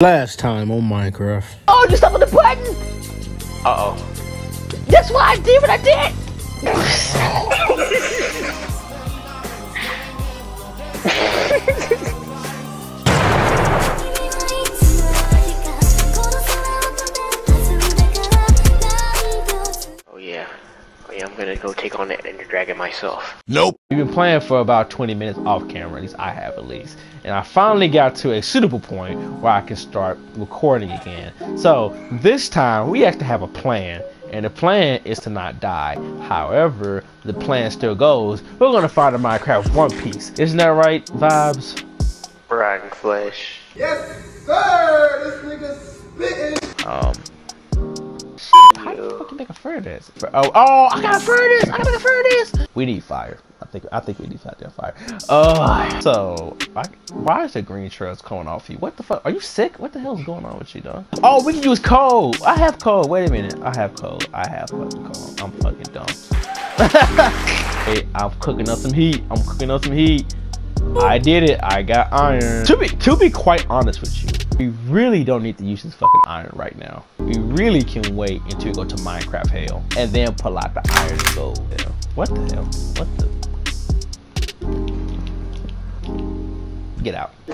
Last time on Minecraft. Oh, just up on the button! Uh oh. That's why I did what I did! I'm gonna go take on that Ender Dragon myself. Nope. We've been playing for about 20 minutes off camera, at least I have at least. And I finally got to a suitable point where I can start recording again. So this time we actually have a plan. And the plan is to not die. However, the plan still goes. We're gonna find a Minecraft One Piece. Isn't that right, Vibes? Rotten flesh. Yes, sir! This nigga spitting. Um. Make a furnace? Oh, oh! I got a furnace! I got a furnace! We need fire. I think I think we need goddamn fire. Uh, so I, why is the green trails coming off you? What the fuck? Are you sick? What the hell is going on with you, dog? Oh, we can use coal. I have coal. Wait a minute. I have coal. I have fucking coal. I'm fucking dumb. hey, I'm cooking up some heat. I'm cooking up some heat. I did it. I got iron. To be to be quite honest with you, we really don't need to use this fucking iron right now. We really can wait until we go to Minecraft Hell and then pull out the iron and gold. What the hell? What the? Get out.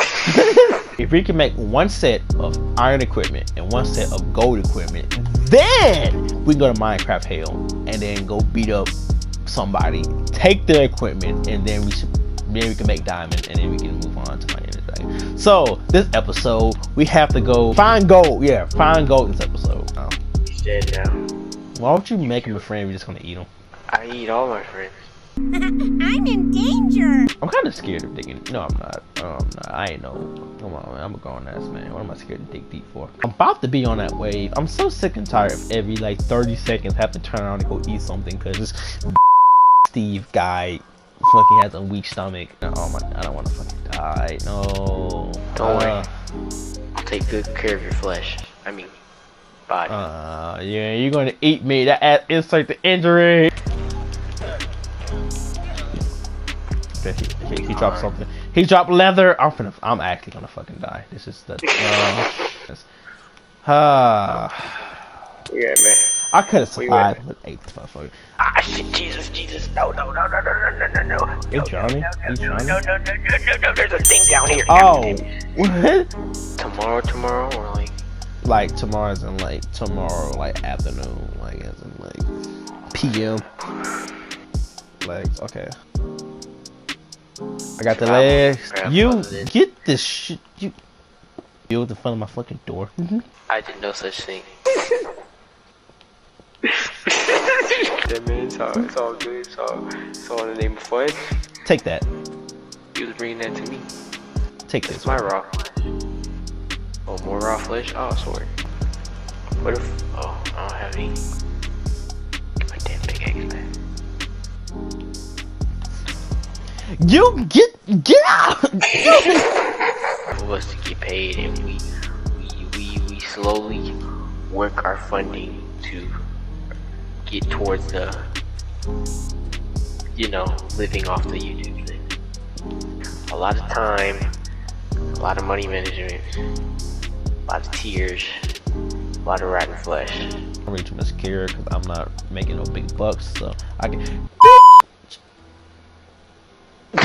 if we can make one set of iron equipment and one set of gold equipment, then we can go to Minecraft Hell and then go beat up somebody, take their equipment, and then we then we can make diamond and then we can move on to my anything. So this episode we have to go find gold. Yeah, find gold in this episode. Oh. He's dead now. Why don't you make him a friend? We're just gonna eat him. I eat all my friends. I'm in danger. I'm kind of scared of digging. No, I'm not. Um, no, I'm not. I ain't no. Come on, man. I'm a grown ass man. What am I scared to dig deep for? I'm about to be on that wave. I'm so sick and tired of every like 30 seconds have to turn around and go eat something because this Steve guy fucking has a weak stomach. Oh my, I don't want to fucking die. No. Don't worry. Uh, I'll take good care of your flesh. I mean, body. Uh, yeah, you're gonna eat me. That adds insult to injury. Okay, he, he, he dropped something. He dropped leather. I'm finna. I'm actually gonna fucking die. This is the. Um, this- Ah, yeah, man. I could have We survived with eight motherfucker. Ah, shit, Jesus, Jesus. No, no, no, no, no, no, no, no, no. Hey, Johnny. Hey, Johnny. No, no, no, no, no, no. There's a thing down here. Oh, what? Tomorrow, tomorrow, or like. Like tomorrow's in like tomorrow, like afternoon, like as in like PM. Legs, okay. I got the Grab- legs. grab You one of this. get this shit. You build in front of my fucking door. I did no such thing. Yeah, man, it's all, it's all good. It's all, it's all in the name of fun. Take that. You was bringing that to me. Take this. It's my raw flesh. Oh, more raw flesh? Oh, sorry. What if. Oh, I don't have any. A damn big egg man. You get get out. For us to get paid, and we, we, we, we slowly work our funding to get towards the, you know, living off the YouTube thing. A lot of time, a lot of money management, a lot of tears, a lot of rotten flesh. I'm too much scared because I'm not making no big bucks, so I can.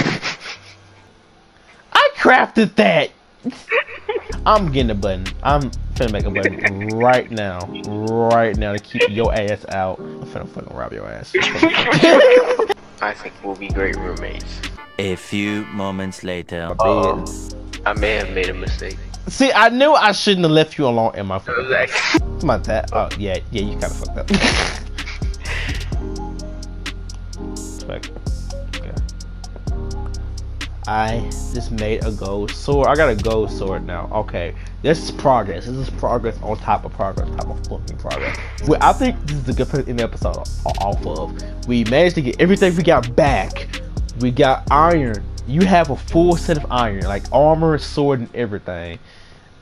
I crafted that. I'm getting a button. I'm finna make a button right now, right now to keep your ass out. I'm finna fucking rob your ass. I think we'll be great roommates. A few moments later. Oh, I may have made a mistake. See, I knew I shouldn't have left you alone in my fucking. Like, It's my that. Oh yeah, yeah, you kind of fucked up. I just made a gold sword. I got a gold sword now. Okay, this is progress. This is progress on top of progress, top of fucking progress. Well, I think this is a good point in the episode off of. We managed to get everything we got back. We got iron. You have a full set of iron, like armor, sword, and everything.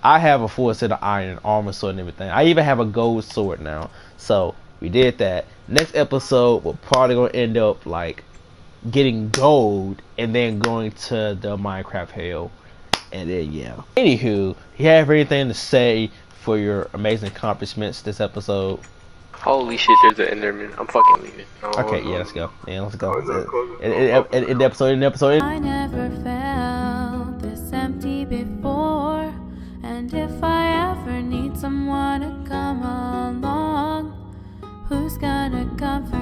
I have a full set of iron, armor, sword, and everything. I even have a gold sword now. So we did that. Next episode, we're probably gonna end up like getting gold and then going to the Minecraft Hell. And then, yeah. Anywho, you have anything to say for your amazing accomplishments this episode? Holy shit, there's an Enderman. I'm fucking leaving. No, okay, yeah, let's go. Yeah, let's go. Uh, in, the episode, in the episode. I never felt this empty before. And if I ever need someone to come along, who's gonna comfort